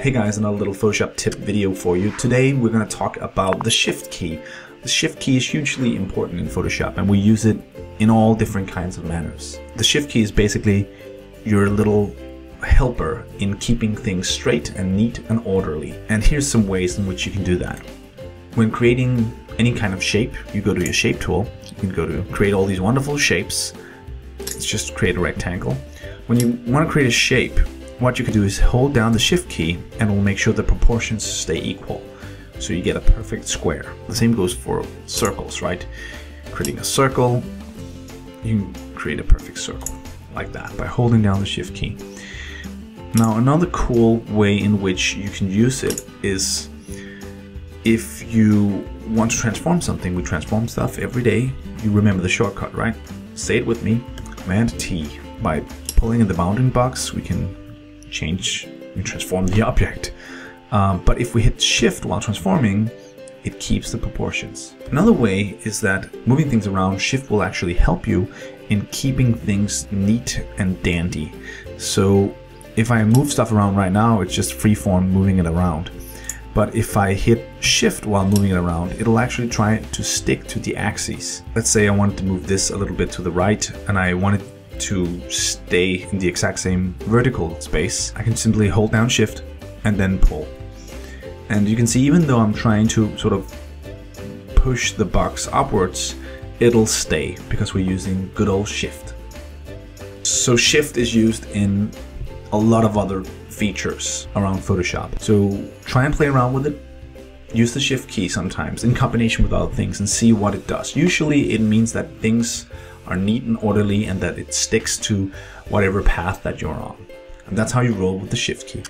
Hey guys, another little Photoshop tip video for you. Today we're going to talk about the Shift key. The Shift key is hugely important in Photoshop and we use it in all different kinds of manners. The Shift key is basically your little helper in keeping things straight and neat and orderly. And here's some ways in which you can do that. When creating any kind of shape, you go to your shape tool, you can go to create all these wonderful shapes. Just create a rectangle. When you want to create a shape, what you can do is hold down the shift key and it will make sure the proportions stay equal. So you get a perfect square. The same goes for circles, right? Creating a circle, you can create a perfect circle like that by holding down the shift key. Now another cool way in which you can use it is if you want to transform something, we transform stuff every day. You remember the shortcut, right? Say it with me, Command T. By pulling in the bounding box, we can change and transform the object. Um, but if we hit shift while transforming, it keeps the proportions. Another way is that moving things around, shift will actually help you in keeping things neat and dandy. So if I move stuff around right now, it's just freeform moving it around. But if I hit shift while moving it around, it'll actually try to stick to the axes. Let's say I wanted to move this a little bit to the right and I wanted to stay in the exact same vertical space, I can simply hold down shift and then pull. And you can see even though I'm trying to sort of push the box upwards, it'll stay because we're using good old shift. So shift is used in a lot of other features around Photoshop. So try and play around with it. Use the shift key sometimes in combination with other things and see what it does. Usually it means that things are neat and orderly and that it sticks to whatever path that you're on. And that's how you roll with the shift key.